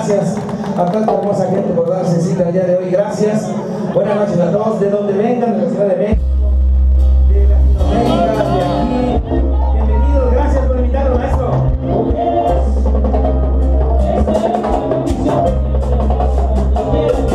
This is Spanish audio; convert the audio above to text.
gracias a tanta hermosa gente por darse cita el día de hoy. Gracias. Buenas noches a todos, de donde vengan, de la ciudad de México, de Latinoamérica, de. Bienvenidos, gracias por invitarnos, maestro. Thank